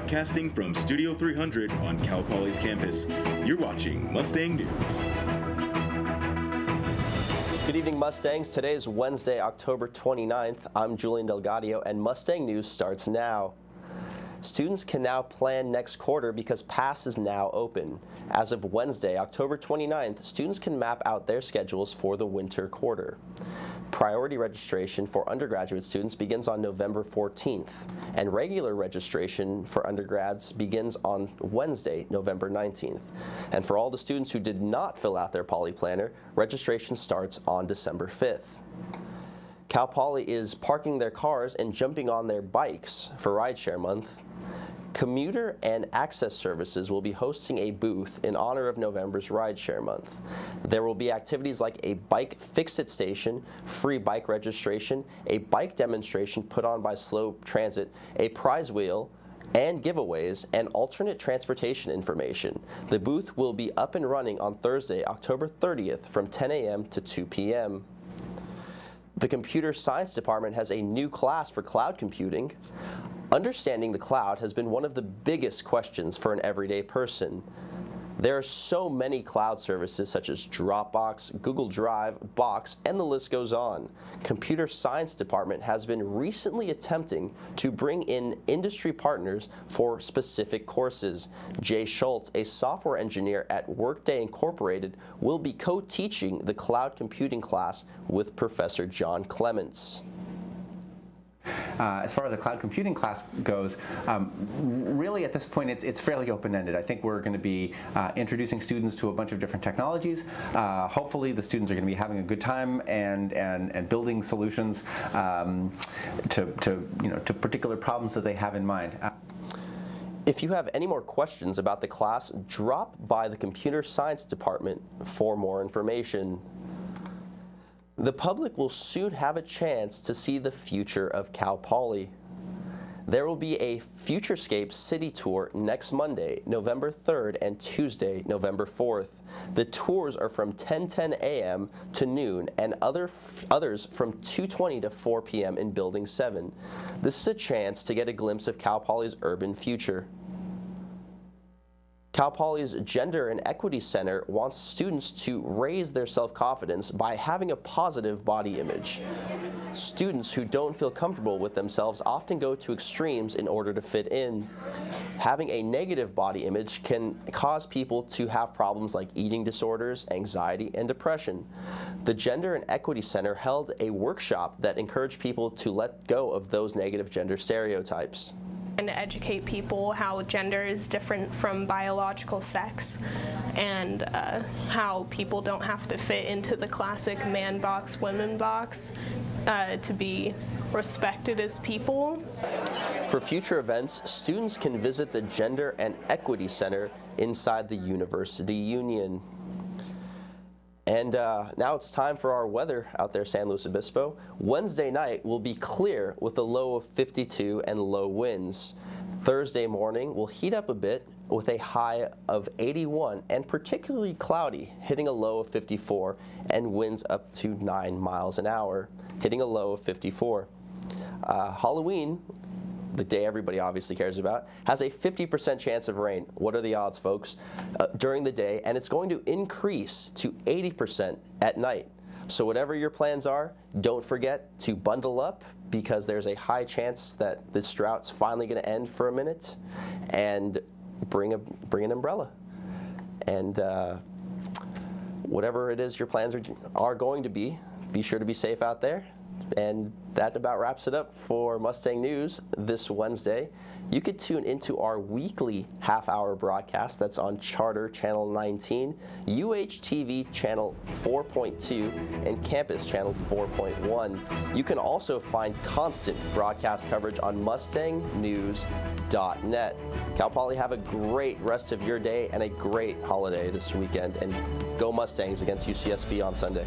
Broadcasting from Studio 300 on Cal Poly's campus, you're watching Mustang News. Good evening, Mustangs. Today is Wednesday, October 29th. I'm Julian Del Gaudio, and Mustang News starts now. Students can now plan next quarter because PASS is now open. As of Wednesday, October 29th, students can map out their schedules for the winter quarter. Priority registration for undergraduate students begins on November 14th, and regular registration for undergrads begins on Wednesday, November 19th. And for all the students who did not fill out their Poly Planner, registration starts on December 5th. Cal Poly is parking their cars and jumping on their bikes for Rideshare Month. Commuter and Access Services will be hosting a booth in honor of November's Rideshare Month. There will be activities like a bike fix-it station, free bike registration, a bike demonstration put on by SLO Transit, a prize wheel, and giveaways and alternate transportation information. The booth will be up and running on Thursday, October 30th from 10 a.m. to 2 p.m. The Computer Science Department has a new class for cloud computing. Understanding the cloud has been one of the biggest questions for an everyday person. There are so many cloud services such as Dropbox, Google Drive, Box, and the list goes on. Computer Science Department has been recently attempting to bring in industry partners for specific courses. Jay Schultz, a software engineer at Workday Incorporated, will be co-teaching the cloud computing class with Professor John Clements. Uh, as far as the cloud computing class goes, um, really at this point it's, it's fairly open-ended. I think we're going to be uh, introducing students to a bunch of different technologies. Uh, hopefully the students are going to be having a good time and, and, and building solutions um, to, to, you know, to particular problems that they have in mind. Uh, if you have any more questions about the class, drop by the Computer Science Department for more information. The public will soon have a chance to see the future of Cal Poly. There will be a Futurescape City Tour next Monday, November 3rd, and Tuesday, November 4th. The tours are from 10:10 a.m. to noon, and other others from 2:20 to 4 p.m. in Building 7. This is a chance to get a glimpse of Cal Poly's urban future. Cal Poly's Gender and Equity Center wants students to raise their self-confidence by having a positive body image. Students who don't feel comfortable with themselves often go to extremes in order to fit in. Having a negative body image can cause people to have problems like eating disorders, anxiety, and depression. The Gender and Equity Center held a workshop that encouraged people to let go of those negative gender stereotypes and to educate people how gender is different from biological sex and uh, how people don't have to fit into the classic man box, women box uh, to be respected as people. For future events, students can visit the Gender and Equity Center inside the University Union. And uh, now it's time for our weather out there, San Luis Obispo. Wednesday night will be clear with a low of 52 and low winds. Thursday morning will heat up a bit with a high of 81 and particularly cloudy, hitting a low of 54 and winds up to 9 miles an hour, hitting a low of 54. Uh, Halloween the day everybody obviously cares about, has a 50% chance of rain. What are the odds, folks? Uh, during the day, and it's going to increase to 80% at night. So whatever your plans are, don't forget to bundle up because there's a high chance that this drought's finally going to end for a minute, and bring a bring an umbrella. And uh, whatever it is your plans are, are going to be, be sure to be safe out there. And that about wraps it up for Mustang News this Wednesday. You could tune into our weekly half-hour broadcast that's on Charter Channel 19, UHTV Channel 4.2, and Campus Channel 4.1. You can also find constant broadcast coverage on MustangNews.net. Cal Poly, have a great rest of your day and a great holiday this weekend, and go Mustangs against UCSB on Sunday.